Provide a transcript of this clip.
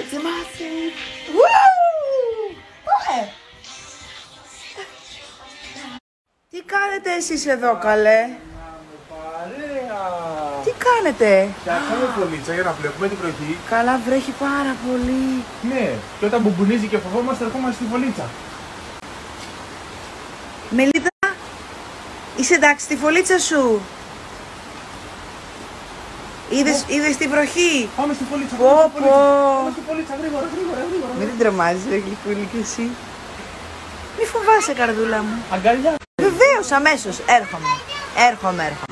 Ετοιμάσαι. Ουου! Πάμε. Τι κάνετε εσείς εδώ καλέ; Παρέα! Τι κάνετε; Φτιάξαμε φωλίτσα για να βλέπουμε την πρωί. Καλά βρέχει πάρα πολύ. Ναι, και όταν μπουμπουνίζει και φοβόμαστε, ερχόμαστε στη φωλίτσα. Μελίτα, είσαι εντάξει στη φωλίτσα σου; Είδες, είδες τη βροχή; Πάμε στη φωλίτσα. Πω, πάμε στη φωλίτσα. πω. Πάμε στη φωλίτσα, γρήγορα, γρήγορα, γρήγορα. Μην την τρομάζεις ρε γλυκούλη κι εσύ. Μη φοβάσαι καρδούλα μου. Αγκαλιά. Βεβαίως αμέσως έρχομαι. Έρχομαι, έρχομαι.